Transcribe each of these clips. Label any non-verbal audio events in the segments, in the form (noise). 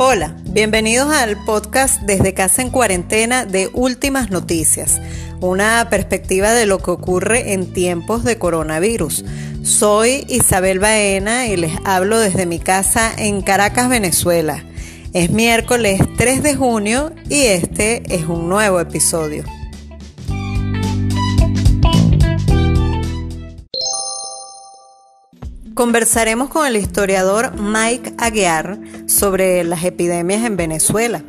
Hola, bienvenidos al podcast Desde Casa en Cuarentena de Últimas Noticias, una perspectiva de lo que ocurre en tiempos de coronavirus. Soy Isabel Baena y les hablo desde mi casa en Caracas, Venezuela. Es miércoles 3 de junio y este es un nuevo episodio. Conversaremos con el historiador Mike Aguiar sobre las epidemias en Venezuela.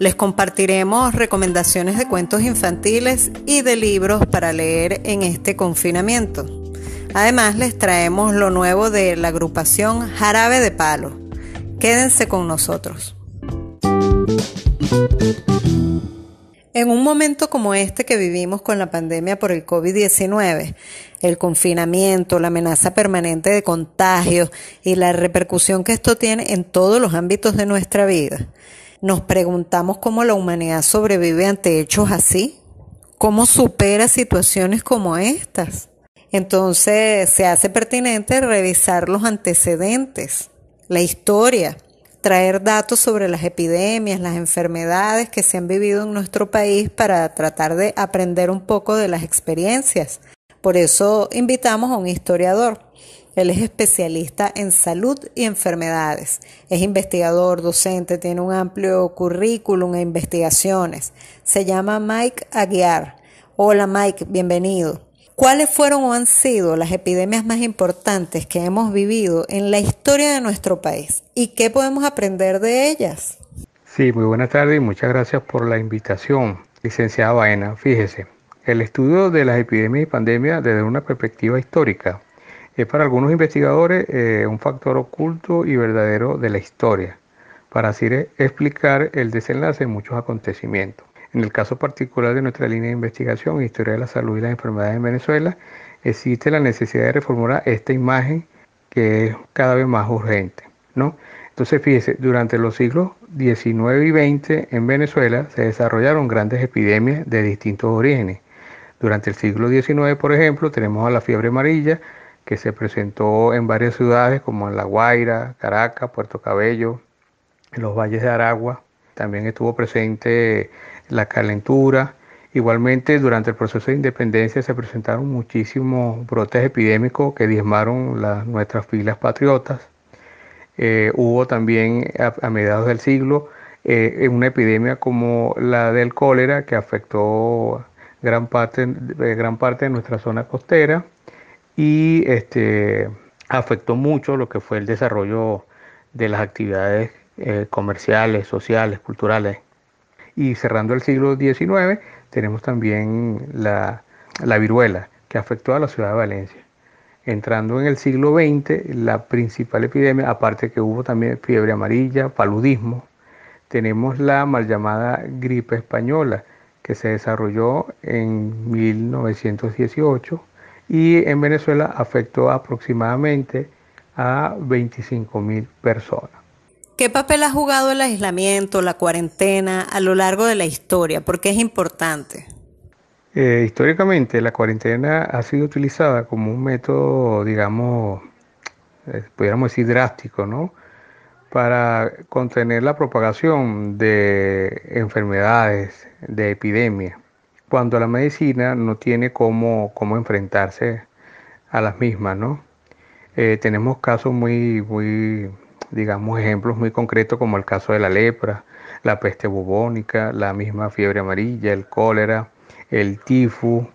Les compartiremos recomendaciones de cuentos infantiles y de libros para leer en este confinamiento. Además les traemos lo nuevo de la agrupación Jarabe de Palo. Quédense con nosotros. En un momento como este que vivimos con la pandemia por el COVID-19, el confinamiento, la amenaza permanente de contagios y la repercusión que esto tiene en todos los ámbitos de nuestra vida, nos preguntamos cómo la humanidad sobrevive ante hechos así, cómo supera situaciones como estas. Entonces se hace pertinente revisar los antecedentes, la historia, traer datos sobre las epidemias, las enfermedades que se han vivido en nuestro país para tratar de aprender un poco de las experiencias. Por eso invitamos a un historiador. Él es especialista en salud y enfermedades. Es investigador, docente, tiene un amplio currículum e investigaciones. Se llama Mike Aguiar. Hola Mike, bienvenido. ¿Cuáles fueron o han sido las epidemias más importantes que hemos vivido en la historia de nuestro país y qué podemos aprender de ellas? Sí, muy buenas tardes y muchas gracias por la invitación, licenciada Baena. Fíjese, el estudio de las epidemias y pandemias desde una perspectiva histórica es para algunos investigadores eh, un factor oculto y verdadero de la historia, para así explicar el desenlace de muchos acontecimientos. En el caso particular de nuestra línea de investigación, Historia de la Salud y las Enfermedades en Venezuela, existe la necesidad de reformular esta imagen que es cada vez más urgente. ¿no? Entonces, fíjese, durante los siglos XIX y XX en Venezuela se desarrollaron grandes epidemias de distintos orígenes. Durante el siglo XIX, por ejemplo, tenemos a la fiebre amarilla, que se presentó en varias ciudades como en La Guaira, Caracas, Puerto Cabello, en los valles de Aragua. También estuvo presente la calentura. Igualmente, durante el proceso de independencia se presentaron muchísimos brotes epidémicos que diezmaron nuestras filas patriotas. Eh, hubo también a, mediados del siglo eh, una epidemia como la del cólera que afectó gran parte, eh, gran parte de nuestra zona costera y este, afectó mucho lo que fue el desarrollo de las actividades comerciales, sociales, culturales y cerrando el siglo XIX tenemos también la, viruela que afectó a la ciudad de Valencia. Entrando en el siglo XX, la principal epidemia, aparte que hubo también fiebre amarilla, paludismo, tenemos la mal llamada gripe española, que se desarrolló en 1918 y en Venezuela afectó aproximadamente a 25 mil personas. ¿Qué papel ha jugado el aislamiento, la cuarentena a lo largo de la historia? ¿Por qué es importante? Eh, históricamente la cuarentena ha sido utilizada como un método, digamos, eh, pudiéramos decir drástico, ¿no? Para contener la propagación de enfermedades, de epidemias, cuando la medicina no tiene cómo, cómo enfrentarse a las mismas, ¿no? Eh, tenemos casos muy, muy digamos, ejemplos muy concretos como el caso de la lepra, la peste bubónica, la misma fiebre amarilla, el cólera, el tifus,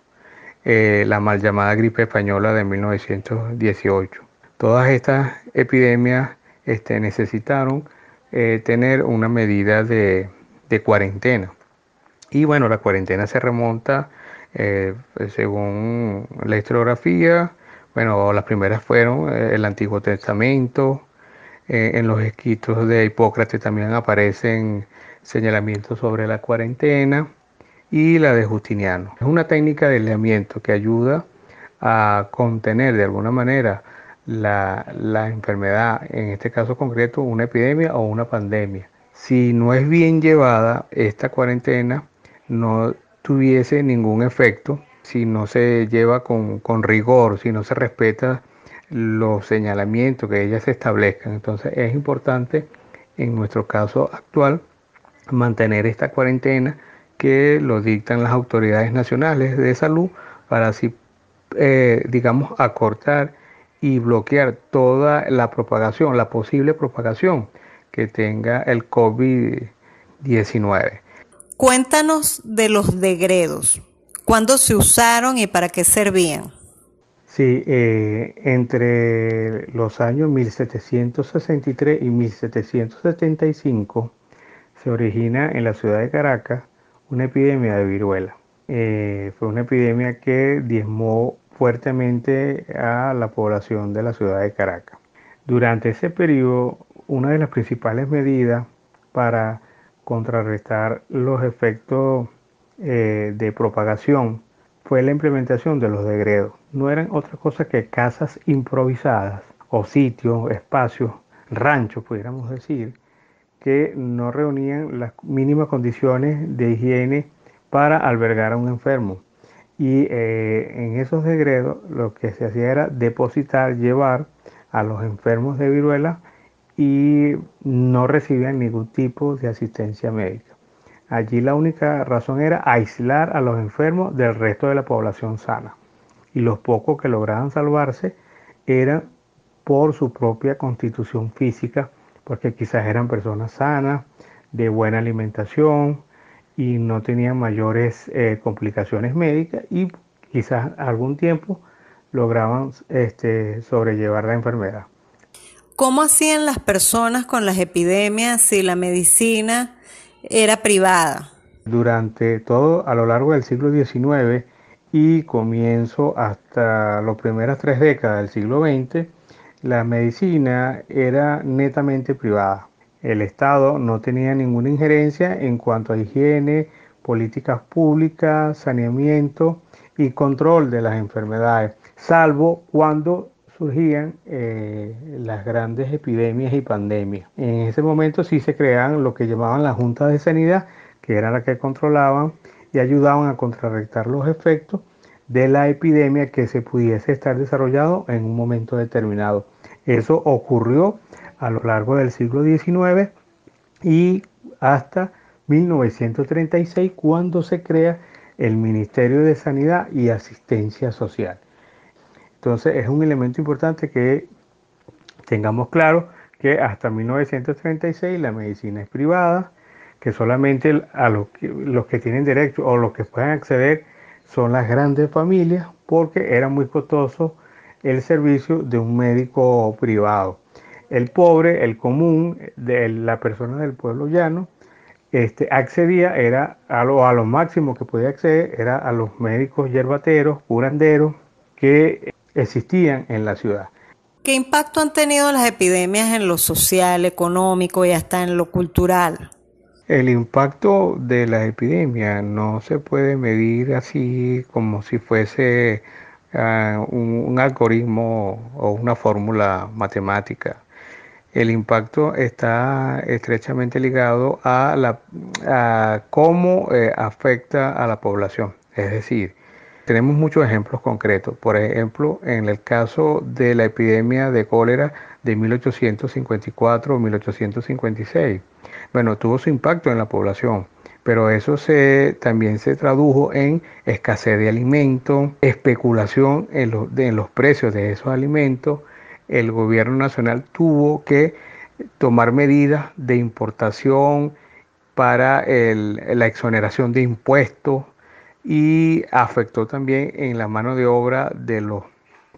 eh, la mal llamada gripe española de 1918. Todas estas epidemias este, necesitaron eh, tener una medida de, cuarentena. Y bueno, la cuarentena se remonta, eh, según la historiografía, bueno, las primeras fueron el Antiguo Testamento, eh, en los escritos de Hipócrates también aparecen señalamientos sobre la cuarentena y la de Justiniano. Es una técnica de aislamiento que ayuda a contener de alguna manera la, la, enfermedad, en este caso concreto una epidemia o una pandemia. Si no es bien llevada, esta cuarentena no tuviese ningún efecto si no se lleva con, con rigor, si no se respeta los señalamientos que ellas establezcan. Entonces es importante en nuestro caso actual, mantener esta cuarentena que lo dictan las autoridades nacionales de salud para así, eh, digamos, acortar y bloquear toda la propagación, la posible propagación que tenga el COVID-19. Cuéntanos de los degredos. ¿Cuándo se usaron y para qué servían? Sí, eh, entre los años 1763 y 1775 se origina en la ciudad de Caracas una epidemia de viruela. Eh, fue una epidemia que diezmó fuertemente a la población de la ciudad de Caracas. Durante ese periodo, una de las principales medidas para contrarrestar los efectos eh, de propagación fue la implementación de los degredos. No eran otra cosa que casas improvisadas o sitios, espacios, ranchos, pudiéramos decir, que no reunían las mínimas condiciones de higiene para albergar a un enfermo. Y eh, en esos degredos lo que se hacía era depositar, llevar a los enfermos de viruela y no recibían ningún tipo de asistencia médica. Allí la única razón era aislar a los enfermos del resto de la población sana. Y los pocos que lograban salvarse eran por su propia constitución física, porque quizás eran personas sanas, de buena alimentación y no tenían mayores eh, complicaciones médicas y quizás algún tiempo lograban este, sobrellevar la enfermedad. ¿Cómo hacían las personas con las epidemias si la medicina era privada? Durante todo, a lo largo del siglo XIX y comienzo hasta las primeras tres décadas del siglo XX, la medicina era netamente privada. El Estado no tenía ninguna injerencia en cuanto a higiene, políticas públicas, saneamiento y control de las enfermedades, salvo cuando surgían eh, las grandes epidemias y pandemias. En ese momento sí se creaban lo que llamaban las juntas de sanidad, que eran las que controlaban y ayudaban a contrarrestar los efectos de la epidemia que se pudiese estar desarrollado en un momento determinado. Eso ocurrió a lo largo del siglo XIX y hasta 1936 cuando se crea el Ministerio de Sanidad y Asistencia Social. Entonces es un elemento importante que tengamos claro que hasta 1936 la medicina es privada, que solamente a los que, tienen derecho o los que pueden acceder son las grandes familias porque era muy costoso el servicio de un médico privado. El pobre, el común, de la persona del pueblo llano, este, accedía, era a lo, a lo máximo que podía acceder, era a los médicos yerbateros, curanderos, que existían en la ciudad. ¿Qué impacto han tenido las epidemias en lo social, económico y hasta en lo cultural? El impacto de la epidemia no se puede medir así como si fuese ah, un, algoritmo o una fórmula matemática. El impacto está estrechamente ligado a, la, cómo eh, afecta a la población. Es decir, tenemos muchos ejemplos concretos. Por ejemplo, en el caso de la epidemia de cólera de 1854 o 1856 bueno, tuvo su impacto en la población, pero eso también se tradujo en escasez de alimentos, especulación en los precios de esos alimentos. El gobierno nacional tuvo que tomar medidas de importación para la exoneración de impuestos y afectó también en la mano de obra de los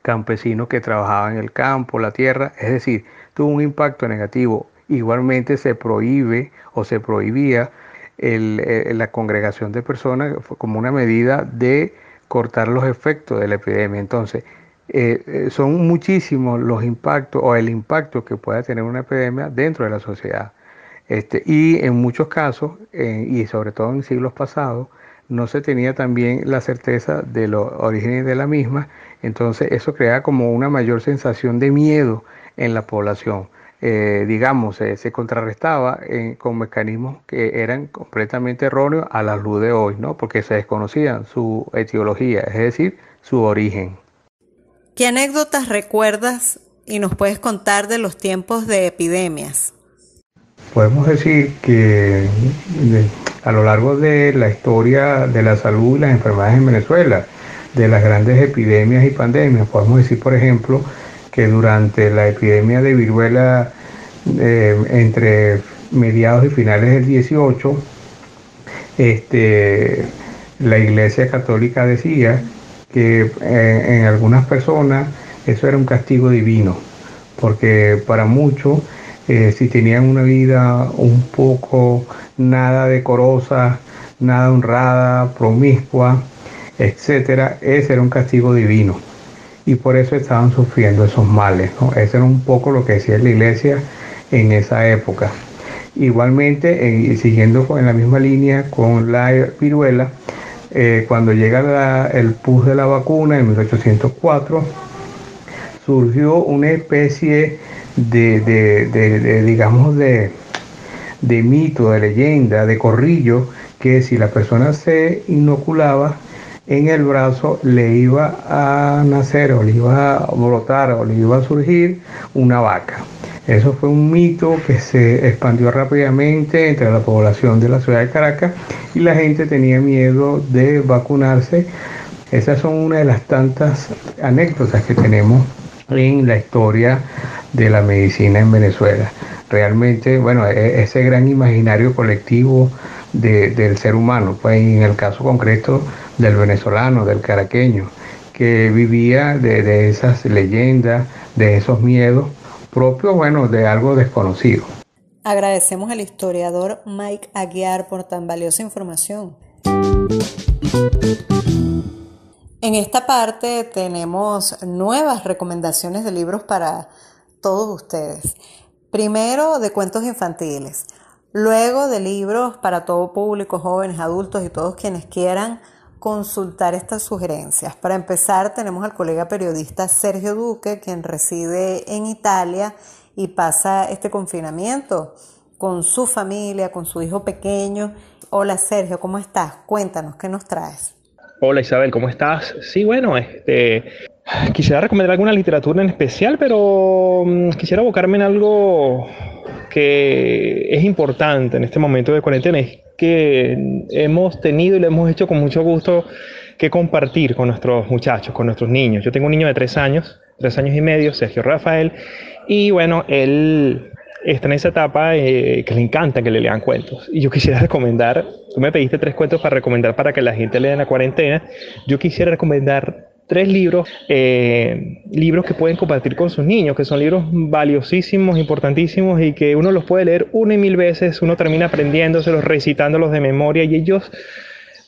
campesinos que trabajaban en el campo, la tierra, es decir, tuvo un impacto negativo Igualmente se prohíbe o se prohibía eh, la congregación de personas como una medida de cortar los efectos de la epidemia. Entonces, eh, eh, son muchísimos los impactos o el impacto que pueda tener una epidemia dentro de la sociedad. Este, y en muchos casos, y sobre todo en siglos pasados, no se tenía también la certeza de los orígenes de la misma, entonces eso crea como una mayor sensación de miedo en la población. Eh, digamos, se contrarrestaba eh, con mecanismos que eran completamente erróneos a la luz de hoy, ¿no? Porque se desconocían su etiología, es decir, su origen. ¿Qué anécdotas recuerdas y nos puedes contar de los tiempos de epidemias? Podemos decir que a lo largo de la historia de la salud y las enfermedades en Venezuela, de las grandes epidemias y pandemias, podemos decir, por ejemplo, que durante la epidemia de viruela eh, entre mediados y finales del 18, este, la Iglesia Católica decía que eh, en algunas personas eso era un castigo divino, porque para muchos, eh, si tenían una vida un poco nada decorosa, nada honrada, promiscua, etcétera, ese era un castigo divino. Y por eso estaban sufriendo esos males. ¿no? Ese era un poco lo que decía la iglesia en esa época. Igualmente, siguiendo en la misma línea con la viruela, eh, cuando llega el pus de la vacuna en 1804, surgió una especie de, digamos, de, de mito, de leyenda, de corrillo, que si la persona se inoculaba en el brazo le iba a nacer o le iba a brotar o le iba a surgir una vaca. Eso fue un mito que se expandió rápidamente entre la población de la ciudad de Caracas y la gente tenía miedo de vacunarse. Esas son una de las tantas anécdotas que tenemos en la historia de la medicina en Venezuela. Realmente, bueno, e-, ese gran imaginario colectivo del ser humano, pues en el caso concreto del venezolano, del caraqueño, que vivía de, de esas leyendas, de esos miedos propios, bueno, de algo desconocido. Agradecemos al historiador Mike Aguiar por tan valiosa información. En esta parte tenemos nuevas recomendaciones de libros para todos ustedes. Primero de cuentos infantiles, luego de libros para todo público, jóvenes, adultos y todos quienes quieran consultar estas sugerencias. Para empezar, tenemos al colega periodista Sergio Duque, quien reside en Italia y pasa este confinamiento con su familia, con su hijo pequeño. Hola Sergio, ¿cómo estás? Cuéntanos, ¿qué nos traes? Hola Isabel, ¿cómo estás? Sí, bueno, este, quisiera recomendar alguna literatura en especial, pero mm, quisiera abocarme en algo que es importante en este momento de cuarentena, es que hemos tenido y lo hemos hecho con mucho gusto que compartir con nuestros muchachos, con nuestros niños. Yo tengo un niño de tres años, tres años y medio, Sergio Rafael, y bueno, él está en esa etapa eh, que le encanta que le lean cuentos. Y yo quisiera (laughs) recomendar, tú me pediste tres cuentos para recomendar para que la gente lea en la cuarentena, yo quisiera recomendar tres libros, eh, libros que pueden compartir con sus niños, que son libros valiosísimos, importantísimos y que uno los puede leer una y mil veces, uno termina aprendiéndoselos, recitándolos de memoria y ellos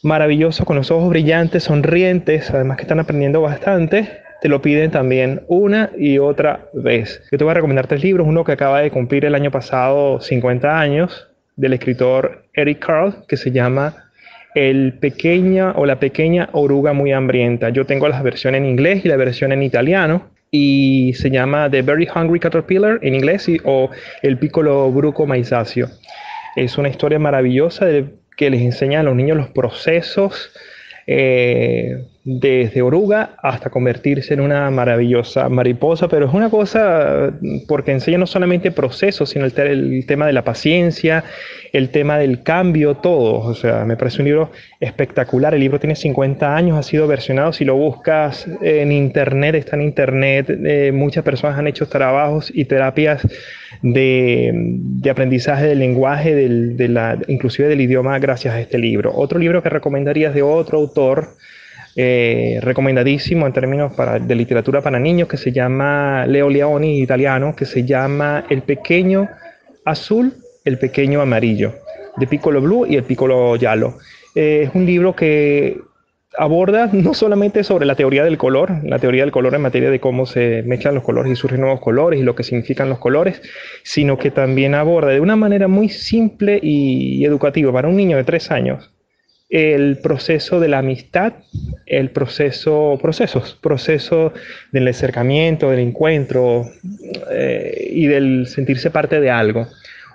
maravillosos, con los ojos brillantes, sonrientes, además que están aprendiendo bastante, te lo piden también una y otra vez. Yo te voy a recomendar tres libros, uno que acaba de cumplir el año pasado 50 años, del escritor Eric Carle, que se llama El pequeña o la pequeña oruga muy hambrienta. Yo tengo la versión en inglés y la versión en italiano y se llama The Very Hungry Caterpillar en inglés o El piccolo bruco maizáceo. Es una historia maravillosa que les enseña a los niños los procesos eh, desde oruga hasta convertirse en una maravillosa mariposa, pero es una cosa porque enseña no solamente procesos, sino el, tema de la paciencia, el tema del cambio, todo. O sea, me parece un libro espectacular. El libro tiene 50 años, ha sido versionado. Si lo buscas en internet, está en internet. Eh, muchas personas han hecho trabajos y terapias de, aprendizaje del lenguaje, de la, inclusive del idioma, gracias a este libro. Otro libro que recomendarías de otro autor eh, recomendadísimo en términos de literatura para niños, que se llama Leo Leoni, italiano, que se llama El pequeño azul, el pequeño amarillo, de Piccolo Blue y el Piccolo Giallo. Eh, es un libro que aborda no solamente sobre la teoría del color, la teoría del color en materia de cómo se mezclan los colores y surgen nuevos colores y lo que significan los colores, sino que también aborda de una manera muy simple y educativa para un niño de tres años el proceso de la amistad, el proceso, procesos, proceso del acercamiento, del encuentro eh, y del sentirse parte de algo.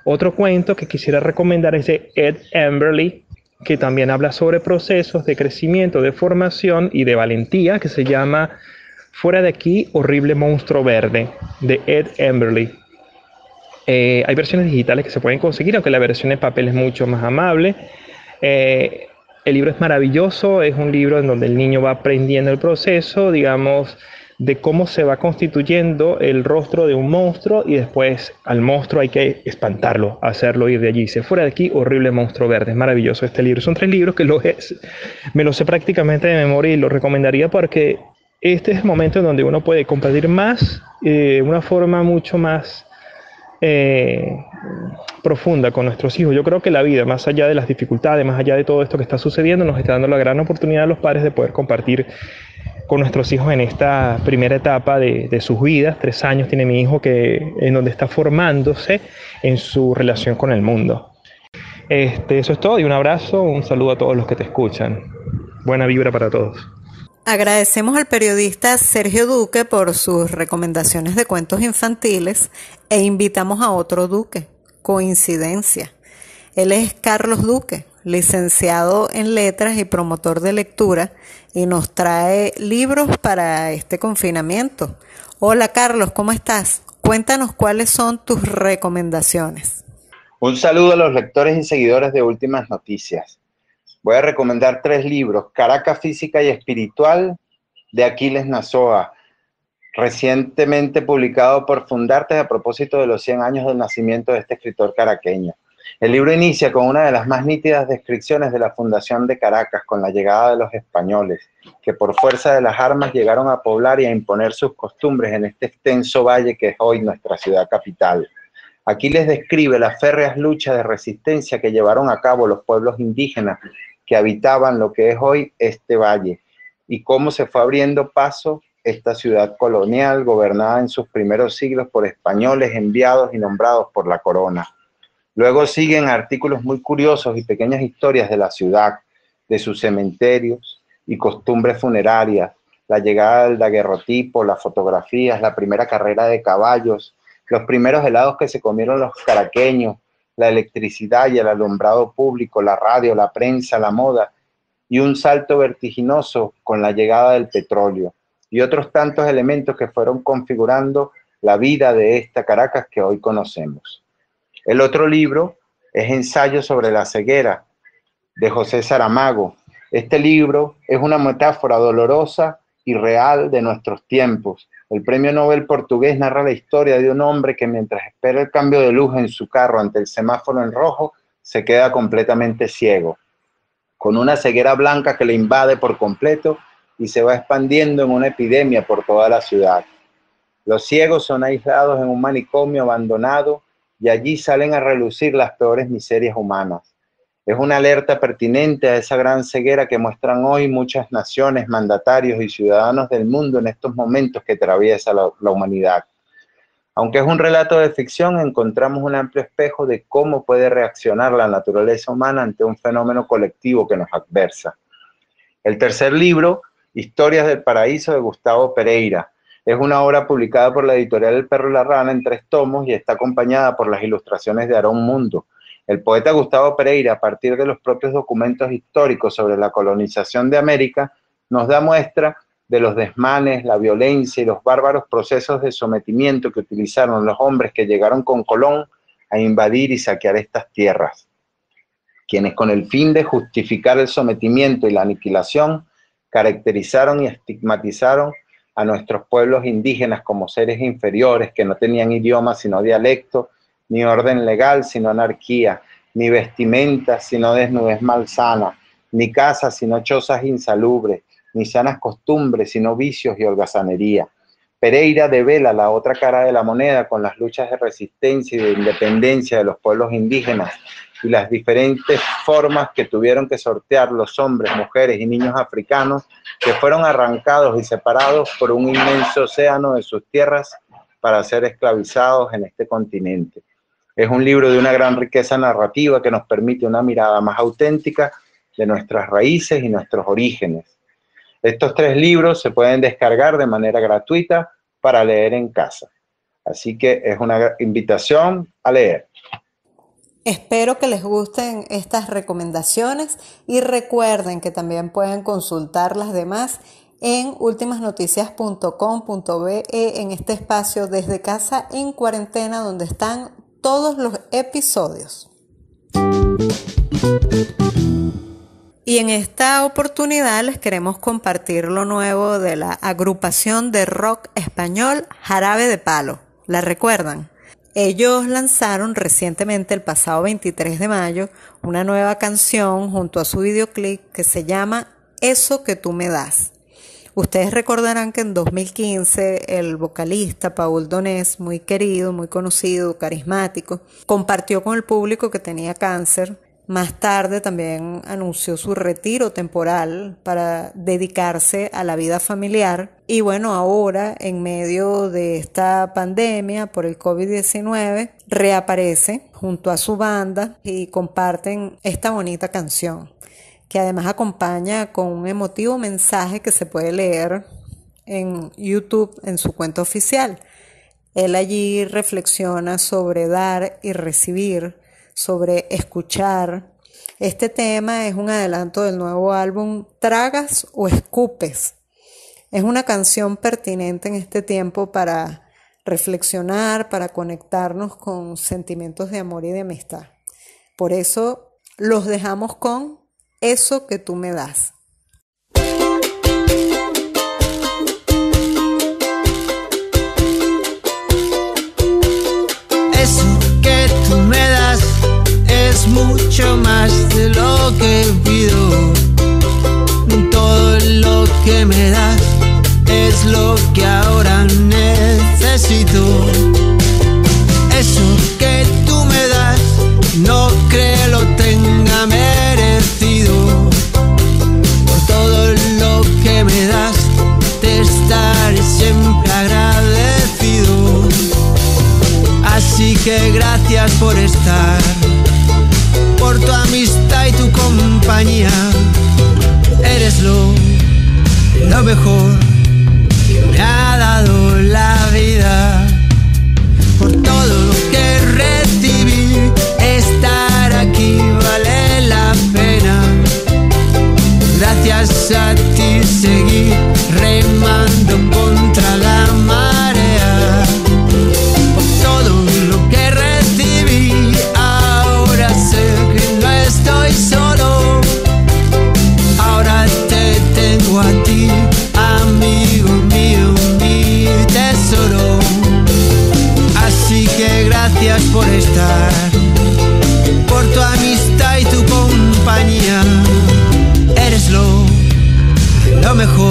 Otro cuento que quisiera recomendar es de Ed Emberley, que también habla sobre procesos de crecimiento, de formación y de valentía, que se llama Fuera de aquí, horrible monstruo verde, de Ed Emberley. Eh, hay versiones digitales que se pueden conseguir, aunque la versión en papel es mucho más amable. Eh, el libro es maravilloso, es un libro en donde el niño va aprendiendo el proceso, digamos, de cómo se va constituyendo el rostro de un monstruo y después al monstruo hay que espantarlo, hacerlo ir de allí. Se fuera de aquí, horrible monstruo verde. Es maravilloso este libro. Son tres libros que lo es, me lo sé prácticamente de memoria y lo recomendaría porque este es el momento en donde uno puede compartir más, eh, una forma mucho más eh, profunda con nuestros hijos. Yo creo que la vida, más allá de las dificultades, más allá de todo esto que está sucediendo, nos está dando la gran oportunidad a los padres de poder compartir con nuestros hijos en esta primera etapa de, sus vidas. Tres años tiene mi hijo que en donde está formándose en su relación con el mundo. Este, eso es todo y un abrazo, un saludo a todos los que te escuchan. Buena vibra para todos. Agradecemos al periodista Sergio Duque por sus recomendaciones de cuentos infantiles e invitamos a otro Duque, coincidencia. Él es Carlos Duque, licenciado en letras y promotor de lectura, y nos trae libros para este confinamiento. Hola Carlos, ¿cómo estás? Cuéntanos cuáles son tus recomendaciones. Un saludo a los lectores y seguidores de Últimas Noticias. Voy a recomendar tres libros, Caracas Física y Espiritual, de Aquiles Nazoa, recientemente publicado por Fundartes a propósito de los 100 años del nacimiento de este escritor caraqueño. El libro inicia con una de las más nítidas descripciones de la fundación de Caracas con la llegada de los españoles, que por fuerza de las armas llegaron a poblar y a imponer sus costumbres en este extenso valle que es hoy nuestra ciudad capital. Aquí les describe las férreas luchas de resistencia que llevaron a cabo los pueblos indígenas que habitaban lo que es hoy este valle y cómo se fue abriendo paso esta ciudad colonial gobernada en sus primeros siglos por españoles enviados y nombrados por la corona. Luego siguen artículos muy curiosos y pequeñas historias de la ciudad, de sus cementerios y costumbres funerarias, la llegada del daguerrotipo, las fotografías, la primera carrera de caballos, los primeros helados que se comieron los caraqueños, la electricidad y el alumbrado público, la radio, la prensa, la moda, y un salto vertiginoso con la llegada del petróleo, y otros tantos elementos que fueron configurando la vida de esta Caracas que hoy conocemos. El otro libro es Ensayo sobre la ceguera, de José Saramago. Este libro es una metáfora dolorosa y real de nuestros tiempos, el premio Nobel portugués narra la historia de un hombre que mientras espera el cambio de luz en su carro ante el semáforo en rojo, se queda completamente ciego, con una ceguera blanca que le invade por completo y se va expandiendo en una epidemia por toda la ciudad. Los ciegos son aislados en un manicomio abandonado y allí salen a relucir las peores miserias humanas. Es una alerta pertinente a esa gran ceguera que muestran hoy muchas naciones, mandatarios y ciudadanos del mundo en estos momentos que atraviesa la, humanidad. Aunque es un relato de ficción, encontramos un amplio espejo de cómo puede reaccionar la naturaleza humana ante un fenómeno colectivo que nos adversa. El tercer libro, Historias del Paraíso de Gustavo Pereira, es una obra publicada por la editorial El Perro y la Rana en tres tomos y está acompañada por las ilustraciones de Aarón Mundo, el poeta Gustavo Pereira, a partir de los propios documentos históricos sobre la colonización de América, nos da muestra de los desmanes, la violencia y los bárbaros procesos de sometimiento que utilizaron los hombres que llegaron con Colón a invadir y saquear estas tierras, quienes con el fin de justificar el sometimiento y la aniquilación, caracterizaron y estigmatizaron a nuestros pueblos indígenas como seres inferiores que no tenían idioma sino dialecto ni orden legal, sino anarquía, ni vestimenta, sino desnudez malsana, ni casas, sino chozas insalubres, ni sanas costumbres, sino vicios y holgazanería. Pereira devela la otra cara de la moneda con las luchas de resistencia y de independencia de los pueblos indígenas y las diferentes formas que tuvieron que sortear los hombres, mujeres y niños africanos que fueron arrancados y separados por un inmenso océano de sus tierras para ser esclavizados en este continente. Es un libro de una gran riqueza narrativa que nos permite una mirada más auténtica de nuestras raíces y nuestros orígenes. Estos tres libros se pueden descargar de manera gratuita para leer en casa. Así que es una invitación a leer. Espero que les gusten estas recomendaciones y recuerden que también pueden consultar las demás en ultimasnoticias.com.be en este espacio desde casa en cuarentena donde están todos los episodios. Y en esta oportunidad les queremos compartir lo nuevo de la agrupación de rock español Jarabe de Palo. ¿La recuerdan? Ellos lanzaron recientemente, el pasado 23 de mayo, una nueva canción junto a su videoclip que se llama Eso que tú me das. Ustedes recordarán que en 2015 el vocalista Paul Donés, muy querido, muy conocido, carismático, compartió con el público que tenía cáncer más tarde también anunció su retiro temporal para dedicarse a la vida familiar. Y bueno, ahora en medio de esta pandemia por el COVID-19, reaparece junto a su banda y comparten esta bonita canción, que además acompaña con un emotivo mensaje que se puede leer en YouTube en su cuenta oficial. Él allí reflexiona sobre dar y recibir sobre escuchar. Este tema es un adelanto del nuevo álbum Tragas o Escupes. Es una canción pertinente en este tiempo para reflexionar, para conectarnos con sentimientos de amor y de amistad. Por eso los dejamos con eso que tú me das. Mucho más de lo que pido. Todo lo que me das es lo que ahora necesito. Eso que tú me das, no creo lo tenga merecido. Por todo lo que me das, te estaré siempre agradecido. Así que gracias por estar por tu amistad y tu compañía. Eres lo, lo mejor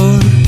lo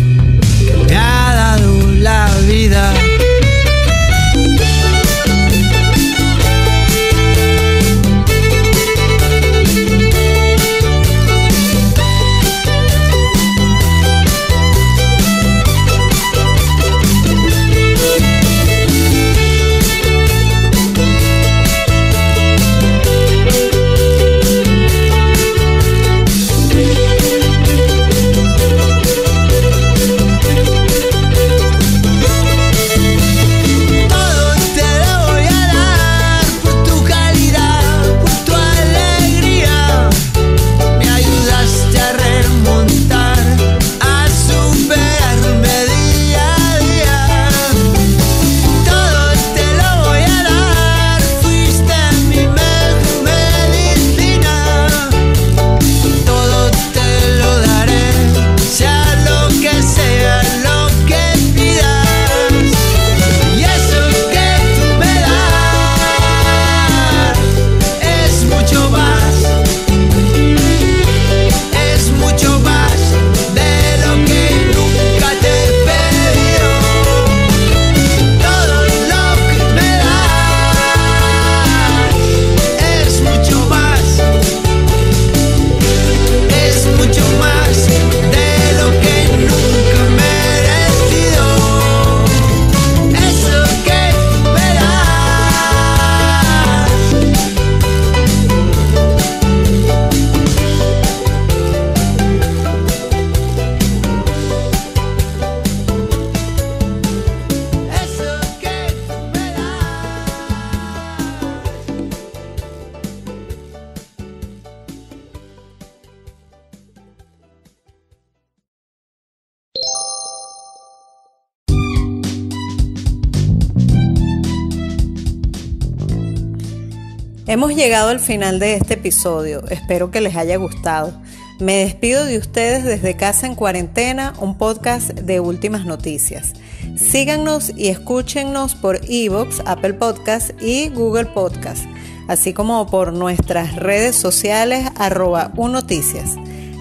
Hemos llegado al final de este episodio, espero que les haya gustado. Me despido de ustedes desde Casa en Cuarentena, un podcast de últimas noticias. Síganos y escúchenos por Evox, Apple Podcast y Google Podcast, así como por nuestras redes sociales arroba unoticias.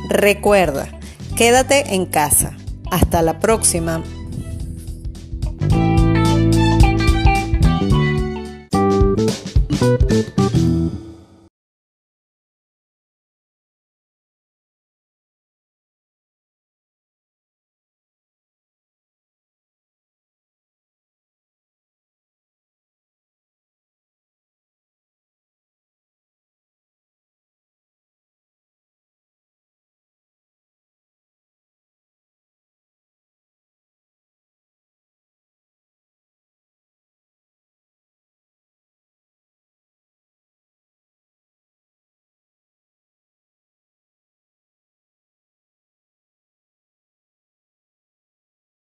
Recuerda, quédate en casa. Hasta la próxima.